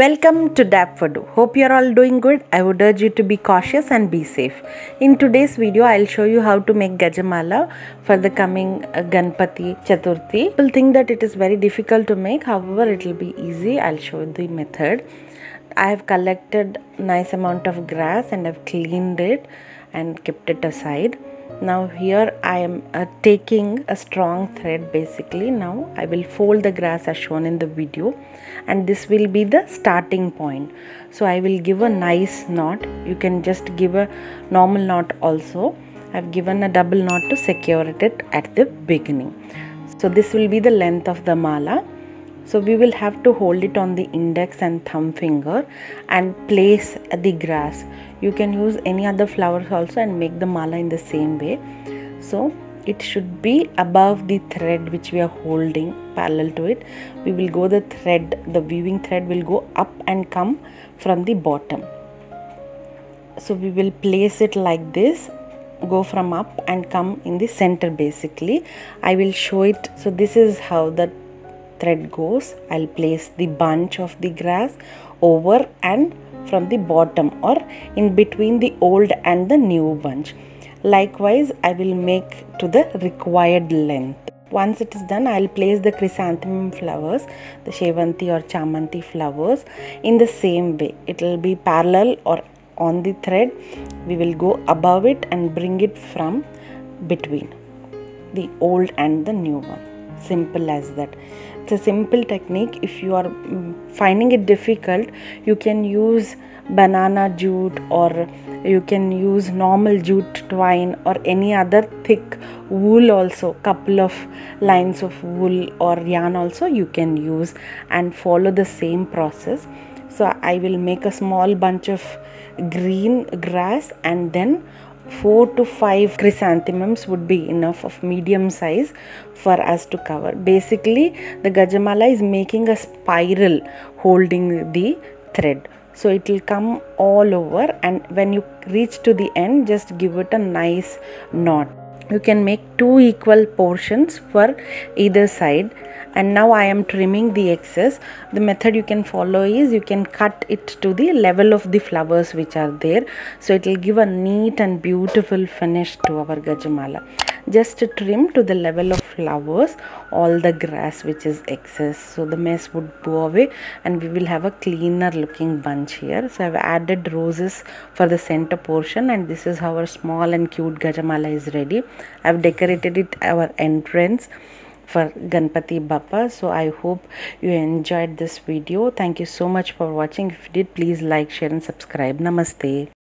Welcome to Daab. Hope you're all doing good. I would urge you to be cautious and be safe. In today's video, I'll show you how to make Gajamala for the coming uh, Ganpati Chaturthi. People think that it is very difficult to make. However, it will be easy. I'll show you the method. I have collected nice amount of grass and I've cleaned it and kept it aside now here I am uh, taking a strong thread basically. Now I will fold the grass as shown in the video. And this will be the starting point. So I will give a nice knot. You can just give a normal knot also. I've given a double knot to secure it at the beginning. So this will be the length of the mala so we will have to hold it on the index and thumb finger and place the grass. You can use any other flowers also and make the mala in the same way. So it should be above the thread which we are holding parallel to it. We will go the thread the weaving thread will go up and come from the bottom. So we will place it like this go from up and come in the center basically. I will show it. So this is how the thread goes I'll place the bunch of the grass over and from the bottom or in between the old and the new bunch. Likewise I will make to the required length. Once it is done I'll place the chrysanthemum flowers the shevanti or chamanti flowers in the same way. It will be parallel or on the thread. We will go above it and bring it from between the old and the new one simple as that. It's a simple technique. If you are mm, finding it difficult you can use banana jute or you can use normal jute twine or any other thick wool also couple of lines of wool or yarn also you can use and follow the same process. So i will make a small bunch of green grass and then 4 to 5 chrysanthemums would be enough of medium size for us to cover. Basically, the Gajamala is making a spiral holding the thread. So it will come all over and when you reach to the end, just give it a nice knot. You can make two equal portions for either side. And now I am trimming the excess. The method you can follow is you can cut it to the level of the flowers which are there. So it will give a neat and beautiful finish to our gajamala just trim to the level of flowers all the grass which is excess so the mess would go away and we will have a cleaner looking bunch here so i've added roses for the center portion and this is how our small and cute gajamala is ready i've decorated it our entrance for Ganpati Bappa. So I hope you enjoyed this video. Thank you so much for watching. If you did, please like, share and subscribe. Namaste.